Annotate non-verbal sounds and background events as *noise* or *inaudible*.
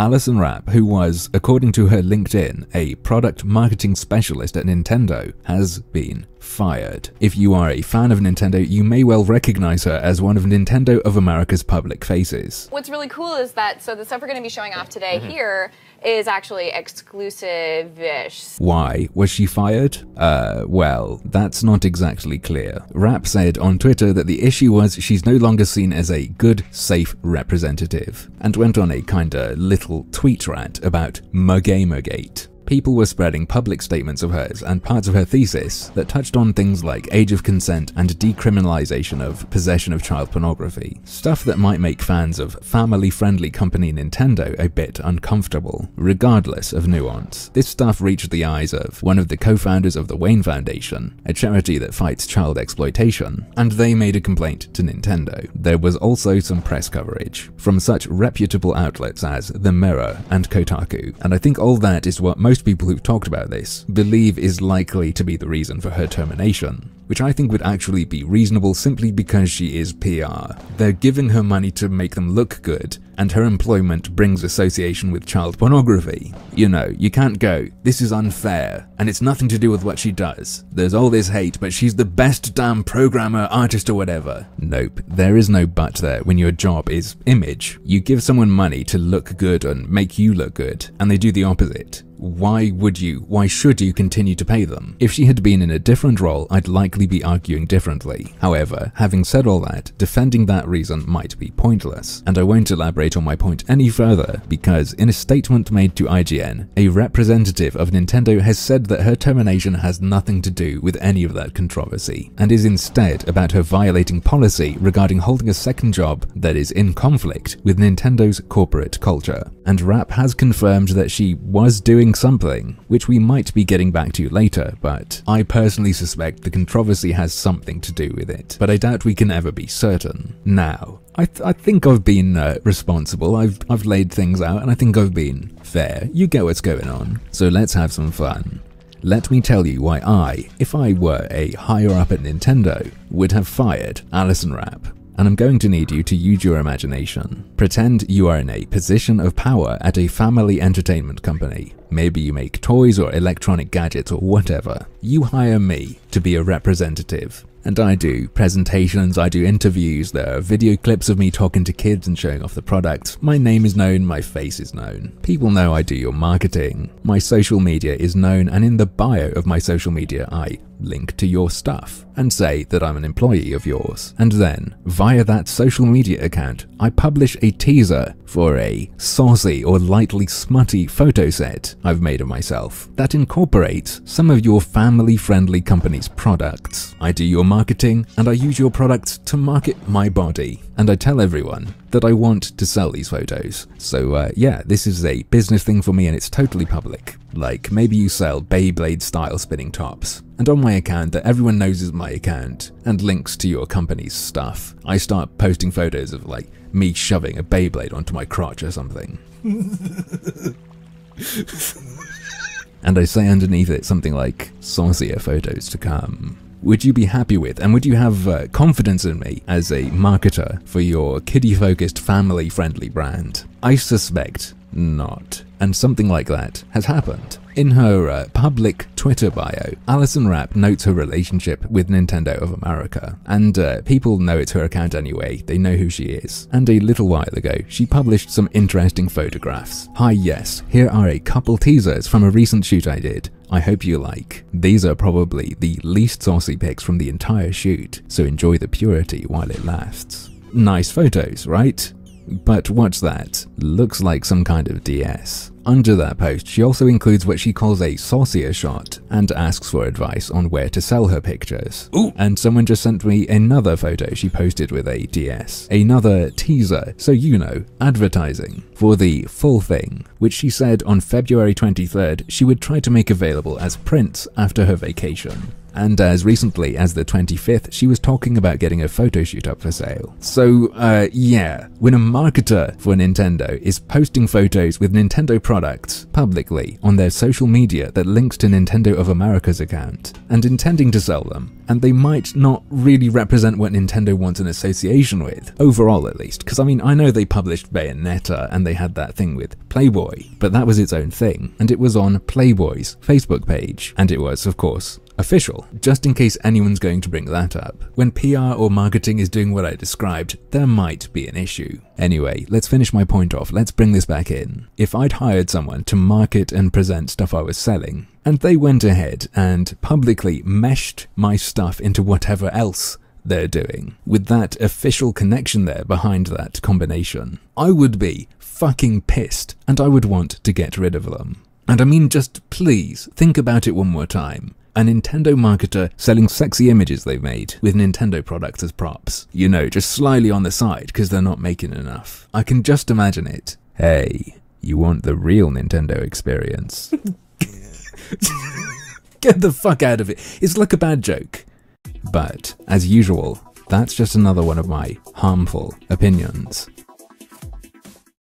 Alison Rapp, who was, according to her LinkedIn, a product marketing specialist at Nintendo, has been fired. If you are a fan of Nintendo, you may well recognize her as one of Nintendo of America's public faces. What's really cool is that so the stuff we're going to be showing off today mm -hmm. here is actually exclusive-ish. Why was she fired? Uh, well, that's not exactly clear. Rapp said on Twitter that the issue was she's no longer seen as a good, safe representative, and went on a kinda little tweet rant about Mugamergate people were spreading public statements of hers and parts of her thesis that touched on things like age of consent and decriminalization of possession of child pornography. Stuff that might make fans of family-friendly company Nintendo a bit uncomfortable, regardless of nuance. This stuff reached the eyes of one of the co-founders of the Wayne Foundation, a charity that fights child exploitation, and they made a complaint to Nintendo. There was also some press coverage from such reputable outlets as The Mirror and Kotaku, and I think all that is what most most people who've talked about this believe is likely to be the reason for her termination which I think would actually be reasonable simply because she is PR. They're giving her money to make them look good, and her employment brings association with child pornography. You know, you can't go, this is unfair, and it's nothing to do with what she does. There's all this hate, but she's the best damn programmer, artist, or whatever. Nope, there is no but there when your job is image. You give someone money to look good and make you look good, and they do the opposite why would you, why should you continue to pay them? If she had been in a different role, I'd likely be arguing differently. However, having said all that, defending that reason might be pointless, and I won't elaborate on my point any further because in a statement made to IGN, a representative of Nintendo has said that her termination has nothing to do with any of that controversy, and is instead about her violating policy regarding holding a second job that is in conflict with Nintendo's corporate culture. And Rapp has confirmed that she was doing something, which we might be getting back to later, but I personally suspect the controversy has something to do with it, but I doubt we can ever be certain. Now, I, th I think I've been uh, responsible, I've, I've laid things out, and I think I've been fair. You get what's going on, so let's have some fun. Let me tell you why I, if I were a higher up at Nintendo, would have fired Alison Rapp and I'm going to need you to use your imagination. Pretend you are in a position of power at a family entertainment company. Maybe you make toys or electronic gadgets or whatever. You hire me to be a representative. And I do presentations, I do interviews, there are video clips of me talking to kids and showing off the product. My name is known, my face is known. People know I do your marketing. My social media is known and in the bio of my social media I link to your stuff, and say that I'm an employee of yours. And then, via that social media account, I publish a teaser for a saucy or lightly smutty photo set I've made of myself that incorporates some of your family-friendly company's products. I do your marketing, and I use your products to market my body and I tell everyone that I want to sell these photos. So uh, yeah, this is a business thing for me and it's totally public. Like maybe you sell Beyblade style spinning tops. And on my account that everyone knows is my account and links to your company's stuff, I start posting photos of like me shoving a Beyblade onto my crotch or something. *laughs* and I say underneath it something like saucier photos to come would you be happy with? And would you have uh, confidence in me as a marketer for your kiddie focused, family friendly brand? I suspect not. And something like that has happened. In her uh, public Twitter bio, Alison Rapp notes her relationship with Nintendo of America, and uh, people know it's her account anyway, they know who she is. And a little while ago, she published some interesting photographs. Hi yes, here are a couple teasers from a recent shoot I did. I hope you like. These are probably the least saucy pics from the entire shoot, so enjoy the purity while it lasts. Nice photos, right? But what's that? Looks like some kind of DS. Under that post, she also includes what she calls a saucier shot and asks for advice on where to sell her pictures. Ooh. And someone just sent me another photo she posted with a DS. Another teaser, so you know, advertising, for the full thing, which she said on February 23rd she would try to make available as prints after her vacation. And as recently as the 25th, she was talking about getting a photo shoot up for sale. So, uh, yeah, when a marketer for Nintendo is posting photos with Nintendo products publicly on their social media that links to Nintendo of America's account and intending to sell them, and they might not really represent what Nintendo wants an association with, overall at least. Because I mean, I know they published Bayonetta and they had that thing with Playboy, but that was its own thing, and it was on Playboy's Facebook page, and it was, of course, official, just in case anyone's going to bring that up. When PR or marketing is doing what I described, there might be an issue. Anyway, let's finish my point off, let's bring this back in. If I'd hired someone to market and present stuff I was selling, and they went ahead and publicly meshed my stuff into whatever else they're doing, with that official connection there behind that combination, I would be fucking pissed and I would want to get rid of them. And I mean, just please think about it one more time. A Nintendo marketer selling sexy images they've made with Nintendo products as props. You know, just slyly on the side because they're not making enough. I can just imagine it. Hey, you want the real Nintendo experience? *laughs* Get the fuck out of it. It's like a bad joke. But, as usual, that's just another one of my harmful opinions.